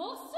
Nossa!